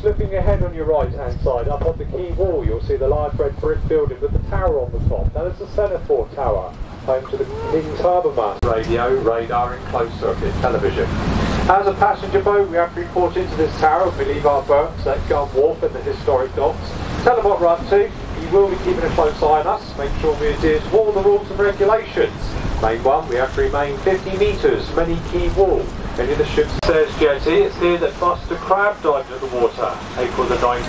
folks, looking ahead on your right hand side, up on the quay wall you'll see the large red brick building with the tower on the top. That is the Semaphore Tower, home to the King's Harbour Mast. Radio, radar and closed circuit television. As a passenger boat we have to report into this tower, we leave our berths at Gun Wharf and the historic docks. Tell them what we're up to, you will be keeping a close eye on us, make sure we adhere to all the rules and regulations. Main one, we have to remain 50 metres from any key wall. Any of the ship's says jetty, it's here that Buster Crabb dived into the water, April the 9th.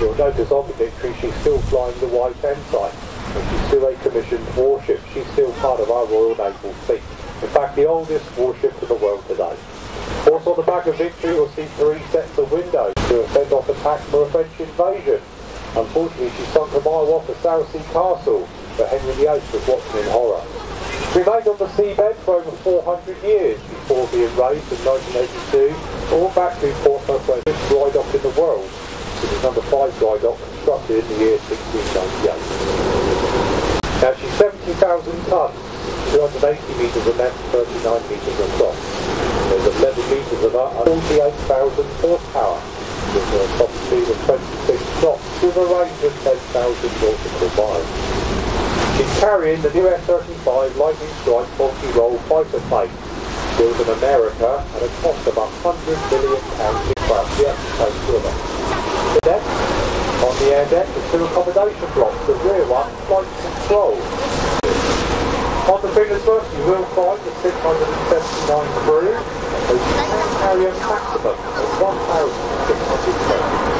You'll notice on the Victory she's still flying the white ensign, and she's still a commissioned warship. She's still part of our Royal Naval fleet. In fact, the oldest warship in the world today. Also on the back of Victory you'll see three sets of windows to fend off attack from a French invasion. Unfortunately, she sunk a mile off the Southsea Castle, where Henry VIII was watching in horror. Remained on the seabed for over 400 years before being raised in 1982, all back to Portsmouth, where this dry dock in the world, which is number 5 dry dock constructed in the year 1698. Now she's 70,000 tonnes, 280 metres in length, 39 metres across. There's 11 metres of her, 48,000 horsepower, with a top speed of 26 knots, with a range of 10,000 nautical miles. She's carrying the new F-35 Lightning Strike multi-role fighter plane, built in America at a cost of 100 million pounds in to take with her. The deck, on the air deck, is two accommodation blocks, the rear one, flight control. On the Earth, you will find the 679 crew, who can carry a maximum of 1,600 tons.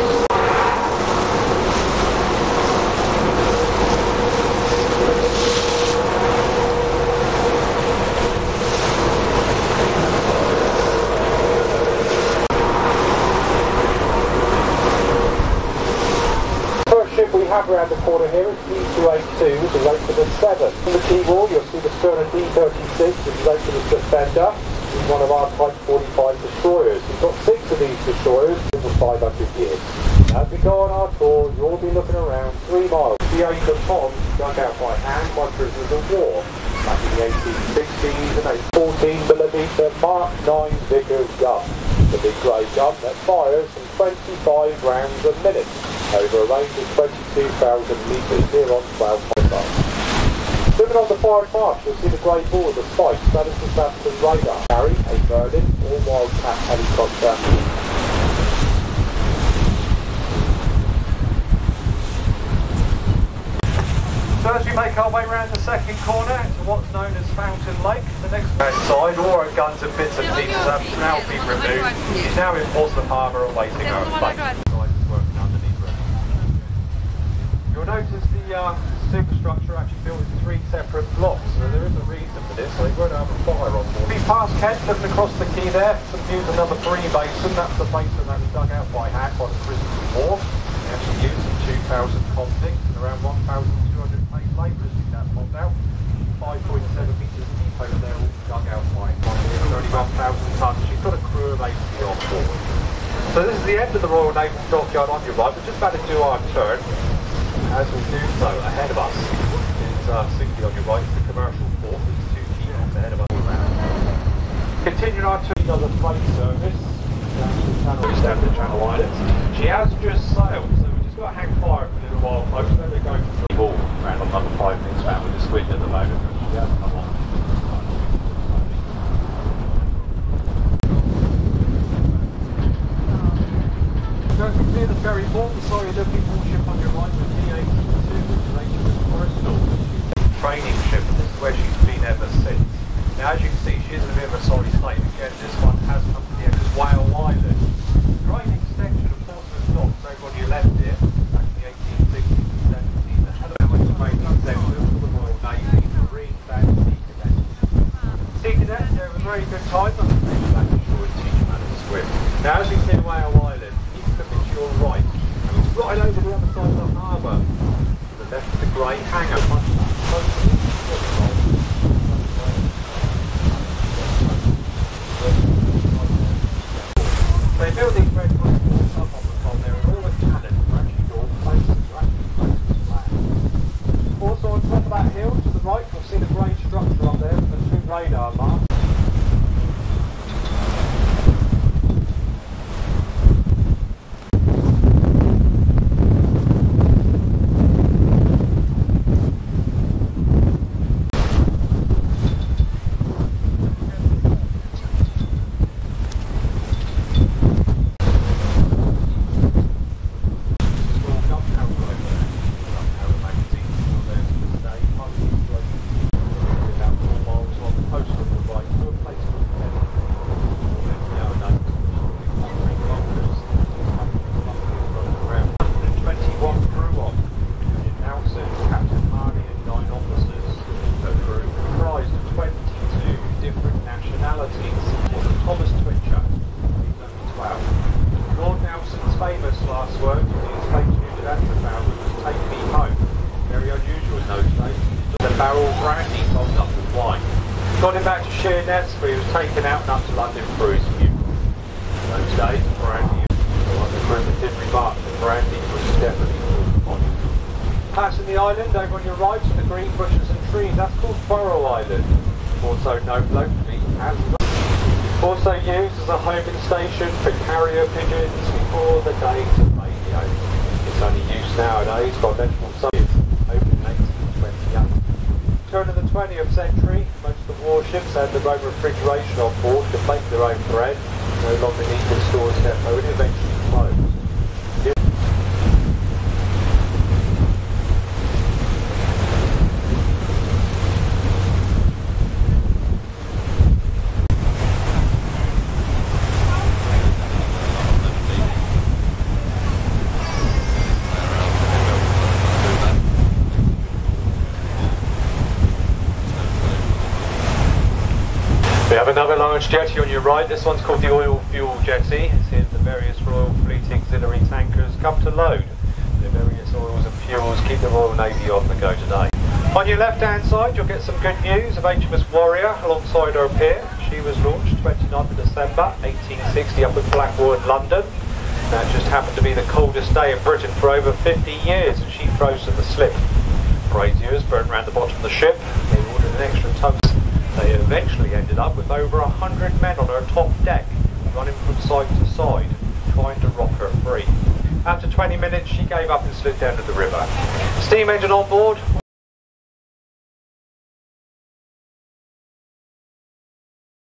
First ship we have around the corner here is D282, which is rated to the 7. On the key wall you'll see the stern of D36, which is rated as Defender. It's one of our Type 45 destroyers. We've got six of these destroyers over 500 years. As we go on our tour, you'll be looking around three miles. The acre pond dug out by hand by prisoners of war back in the 1860s and 14mm Mark 9 Vickers gun. The big grey gun that fires some 25 rounds a minute over a range of 22,000 metres here on 12 miles. Moving on the forward march, you'll see the grey the spikes, that is the Sampson radar. Carry a Merlin or Wildcat helicopter. So as we make our way around the second corner to what's known as Fountain Lake, the next side, our guns and bits and pieces have now been removed. It's now in Portsmouth Harbour awaiting our fate. You'll notice the uh, superstructure actually built in three separate blocks, so there is a reason for this, they won't have a fire on board. Passed Kent, looking across the quay there, some views number three basin, that's the basin that was dug out by hand by the prisoners of war. They actually used 2,000 convicts and around 1,200 paid labourers in that pumped out. 5.7 metres deep over there, all dug out by. Only 1,000 tonnes. She's got a crew of 80 on board. So this is the end of the Royal Naval Dockyard on your right. We're just about to do our turn. As we do so, ahead of us is uh, 60 on your right, the commercial port. There's two key knots ahead of us. Continuing our two another flight service the Channel, the Channel Islands. She has just sailed, so we just got to hang fire for a little while, folks. Then they're going to the ball around on number five minutes round with this wind at the moment. Come on. You clear the ferry port, sorry, looking for ship on your right with D82, which is HMS Bristol. Training ship, and this is where she's been ever since. Now, as you can see, she is a bit of a sorry state. Again, this one has come to the end Whale Island. Great extension of Portsmouth Docks over on your left here, back in the 1860s and 70s. A hell of a much training centre for the Royal Navy, Marine and Sea Cadets. Sea a very good time, but they back ashore and teach them to swim. Now, as you can see Whale Island, keep looking to your right, and right over the other side of the harbour. To the left of the grey hangar. Built these red platforms up on the top there, and all the cannons are actually all places, are actually places flat. Also on top of that hill to the right, you'll see the grey structure up there with the two radar marks. Got him back to Sheerness, where he was taken out and up to London for his view. Those days, Brandy, like the crewman did remark that Brandy was definitely on him. Passing the island over on your right to the green bushes and trees, that's called Burrow Island. Also known locally as also used as a homing station for carrier pigeons before the days of radio. It's only used nowadays by vegetable soldiers, opened in 1828. Turn of the 20th century, the warships had their own refrigeration on board to make their own bread. No longer needed stores depot and eventually We have another large jetty on your right. This one's called the oil fuel jetty. It's here the various Royal Fleet auxiliary tankers come to load. The various oils and fuels keep the Royal Navy on the go today. On your left hand side you'll get some good news of HMS Warrior alongside her pier. She was launched 29th of December 1860 up at Blackwall in London. That just happened to be the coldest day in Britain for over 50 years and she froze to the slip. Braziers burned around the bottom of the ship. They ordered an extra tug they eventually ended up with over a hundred men on her top deck, running from side to side, trying to rock her free. After 20 minutes, she gave up and slid down to the river. Steam engine on board,